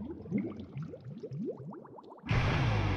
Thank you.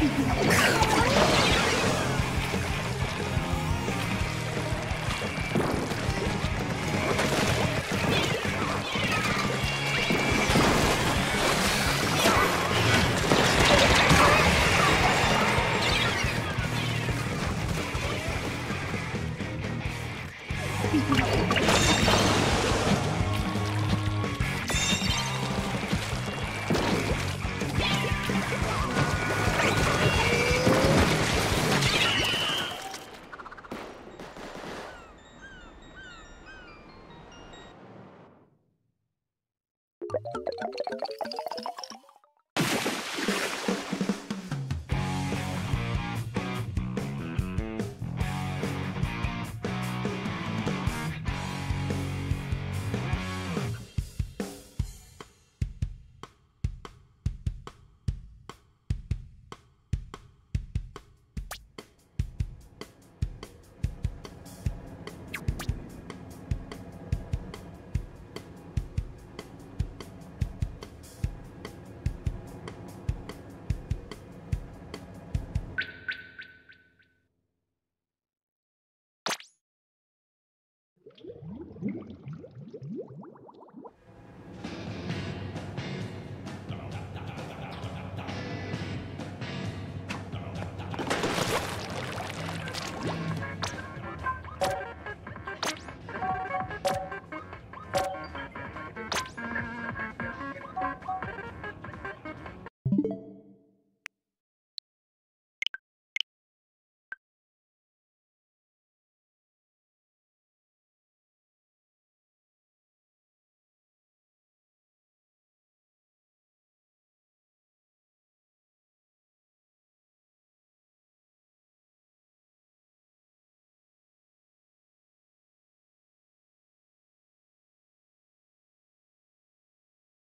アハハハ!